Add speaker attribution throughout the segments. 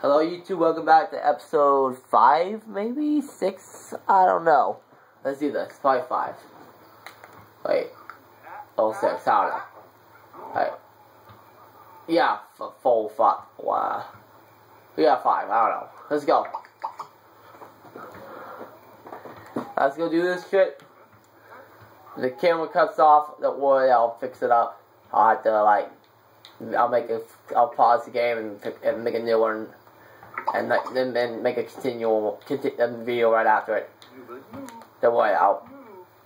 Speaker 1: Hello YouTube, welcome back to episode 5, maybe? 6? I don't know. Let's do this. Probably 5. Wait. Oh, 6. I don't know. Wait. Yeah, full 5. Wow. We got 5. I don't know. Let's go. Let's go do this shit. The camera cuts off. Don't I'll fix it up. I'll have to, like, I'll make a, I'll pause the game and, and make a new one and then then make a continual continu um, video right after it. Don't worry, I'll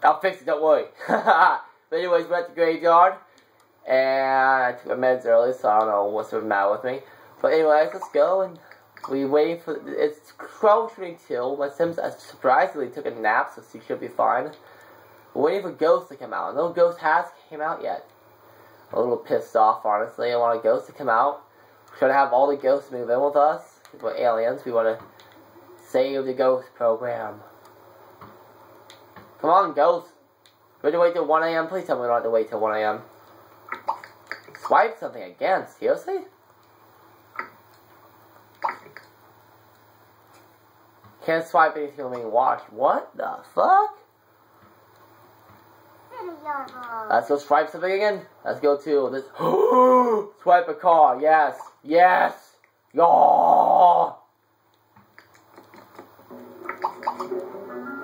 Speaker 1: I'll fix it. Don't worry. but anyways, we're at the graveyard, and I took my meds early, so I don't know what's the matter with me. But anyways, let's go and we waiting for it's 12:22. My Sims surprisingly took a nap, so she should be fine. We're waiting for Ghost to come out. No Ghost has came out yet. A little pissed off, honestly. I want a Ghost to come out. Should have all the ghosts move in with us we're aliens. We want to save the ghost program. Come on, ghost. We have to wait till 1 a.m. Please tell me we don't have to wait till 1 a.m. Swipe something again? Seriously? Can't swipe anything on being watched. What the fuck? Let's go swipe something again. Let's go to this. swipe a car. Yes. Yes. Yeah.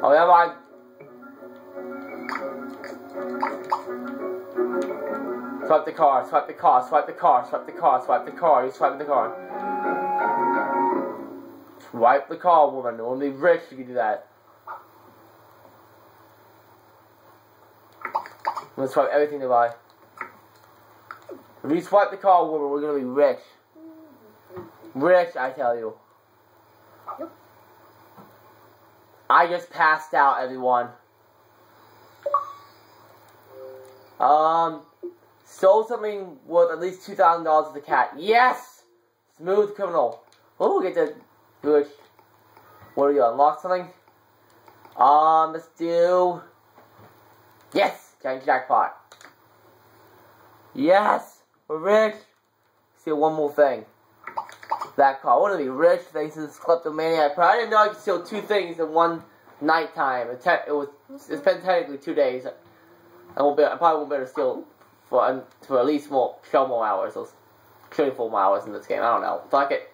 Speaker 1: Oh, yeah, man. Swipe the car, swipe the car, swipe the car, swipe the car, swipe the car. You swipe the car. Swipe the car, woman. Be rich you do that. I'm gonna swipe everything to buy. If you swipe the car, woman, we're gonna be rich. Rich, I tell you. I just passed out, everyone. Um, stole something worth at least $2,000 of the cat. Yes! Smooth criminal. Oh, get the good. What are you, unlock something? Um, let's do... Yes! Giant jackpot. Yes! We're rich! See one more thing that car. Want to be rich thanks to this kleptomaniac. But I didn't know I could steal two things in one night time. It, it was it's been technically two days. I won't be. I probably won't be able to steal for for at least more show more hours. Those 24 more hours in this game. I don't know. Fuck it.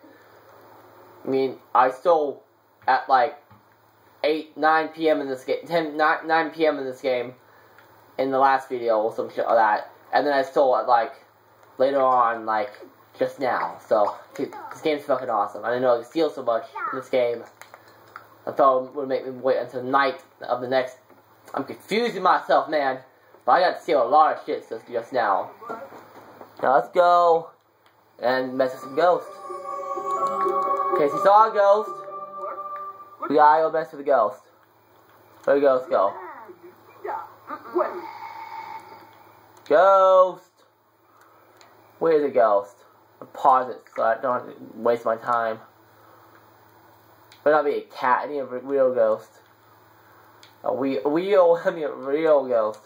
Speaker 1: I mean, I stole at like 8, 9 p.m. in this game, 10, 9, 9 p.m. in this game, in the last video or some shit like that. And then I stole at like, later on, like, just now. So, this game's fucking awesome. I didn't know I could steal so much in this game. I thought it would make me wait until night of the next... I'm confusing myself, man. But I got to steal a lot of shit just, just now. Now let's go and mess with some ghosts. Okay, so you saw a ghost. We gotta go mess with a ghost. Where the ghost go? Ghost! Where's the ghost? Pause it so I don't waste my time. But I'll be a cat, I need a real ghost. A real, real, I need a real ghost.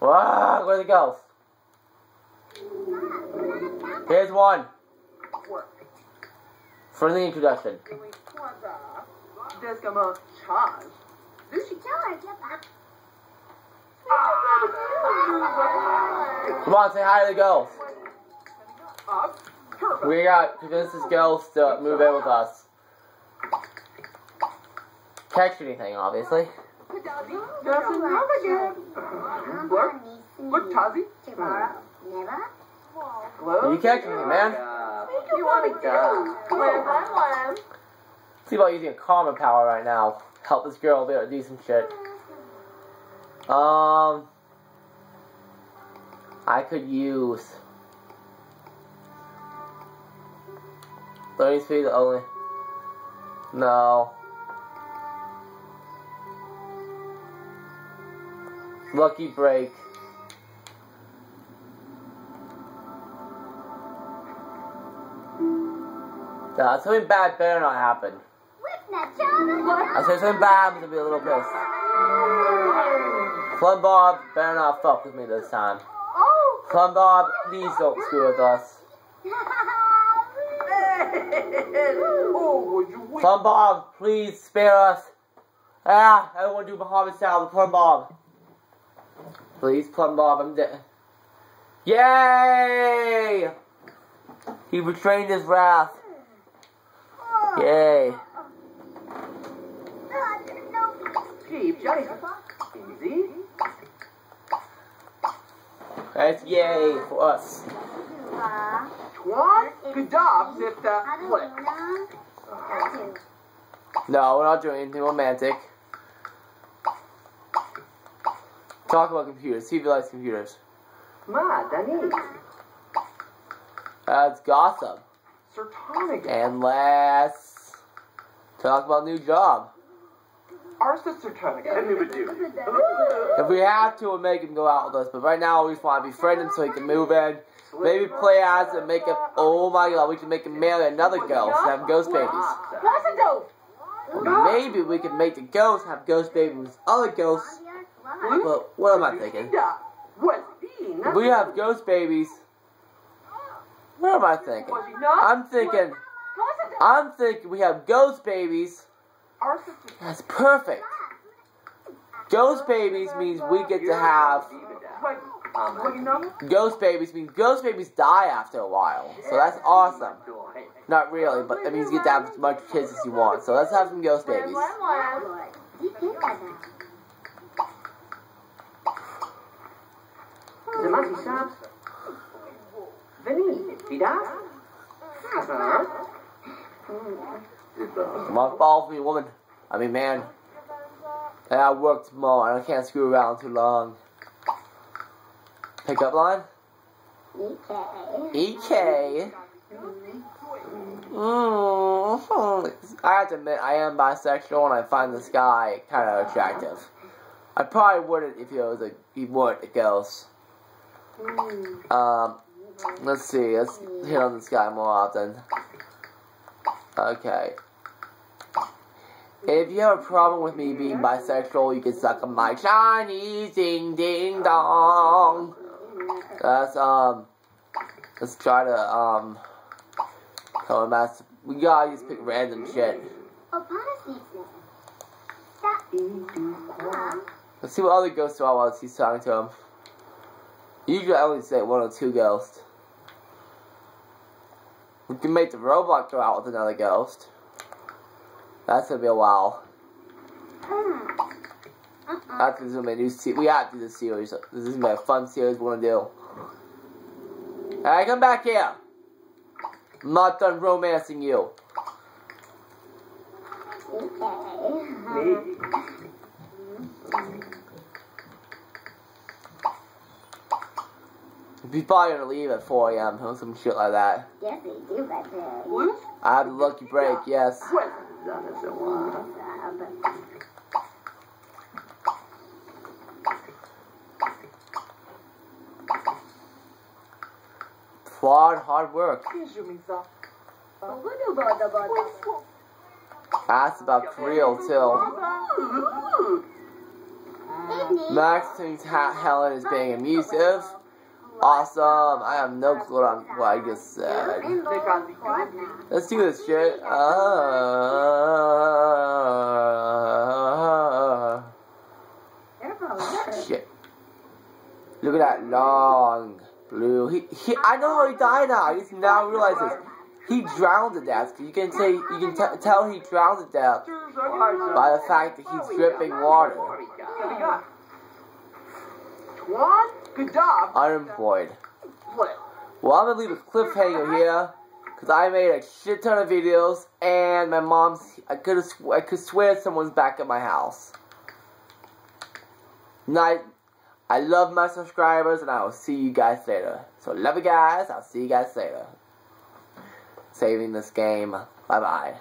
Speaker 1: Wow, where's the ghost? Here's one. For the introduction. Come on, say hi to the ghost. We got convince this girl to move in with us. Catch anything, obviously.
Speaker 2: Look, Tazi.
Speaker 1: You catch anything, man?
Speaker 2: You want to go?
Speaker 1: See about using a common power right now. Help this girl be able to do some shit. Um, I could use Learning speed only. No. Lucky break. Nah, something bad better not happen. I said something bad, I'm gonna be a little pissed. Flum Bob better not fuck with me this time. Flum Bob, please don't screw with us.
Speaker 3: Oh, would you wait?
Speaker 1: Plumbob, please spare us. Ah, I don't want to do Muhammad style with Plumbob. Please, Plumbob, I'm dead. Yay! He betrayed his wrath. Yay.
Speaker 3: Keep Johnny. Easy.
Speaker 1: That's yay for us.
Speaker 3: Good job, Zipta. Flip.
Speaker 1: No, we're not doing anything romantic. Talk about computers. See if he likes computers.
Speaker 3: Ma, Danny.
Speaker 1: That's gossip.
Speaker 3: Sir Tonic.
Speaker 1: And let's talk about new job.
Speaker 3: Our sister Tonic. I never do.
Speaker 1: If we have to, we'll make him go out with us. But right now, we just want to befriend him so he can move in. Maybe play as and make him. Oh my god, we can make him marry another girl. and have ghost babies. Or maybe we can make the ghost have ghost babies with other ghosts. Well, what am I thinking?
Speaker 3: What?
Speaker 1: If we have ghost babies. What am I thinking?
Speaker 3: Was he not?
Speaker 1: I'm thinking. I'm thinking we have ghost babies.
Speaker 3: Our sister.
Speaker 1: That's perfect. Ghost babies means we get to have.
Speaker 3: Wait, what?
Speaker 1: Ghost babies means ghost babies die after a while. So that's awesome. Not really, but that means you get to have as much kids as you want. So let's have some ghost babies.
Speaker 3: Zamati Sab. Veni. Vida.
Speaker 1: For me, woman. I mean, man. And I work tomorrow, and I can't screw around too long. Pickup line? EK. Mm, I have to admit, I am bisexual, and I find this guy kind of attractive. I probably wouldn't if he was a he weren't a ghost. Um, let's see. Let's hit on this guy more often. Okay. If you have a problem with me being bisexual, you can suck on my Chinese ding ding dong. That's um. Let's try to um. Him that's we gotta just pick random shit. Let's see what other ghosts are while he's talking to him. Usually I only say one or two ghosts. We can make the robot go out with another ghost. That's gonna be a while. That's gonna be a new series. We have to do this series. This is gonna be a fun series we're gonna do. Alright, come back here. I'm not done romancing you.
Speaker 3: Me.
Speaker 1: He's probably gonna leave at 4 a.m. or some shit like that.
Speaker 2: Yes, they do, but
Speaker 3: What?
Speaker 1: I have a lucky break, yes.
Speaker 3: What? That is a one.
Speaker 1: Hard, hard work. That's about Creel, oh too. Max thinks Helen is being abusive. Awesome. I have no clue on what I just said. Let's do this shit. Uh, shit. Look at that long blue. He, he, I know how he died now. I just now realize this. He drowned to death. You can say you can tell he drowned to death by the fact that he's dripping water.
Speaker 3: Twan, good job.
Speaker 1: Unemployed.
Speaker 3: Flip.
Speaker 1: Well, I'm gonna leave a cliffhanger here because I made a shit ton of videos and my mom's. I could I could swear someone's back at my house. Night. I love my subscribers and I will see you guys later. So love you guys. I'll see you guys later. Saving this game. Bye bye.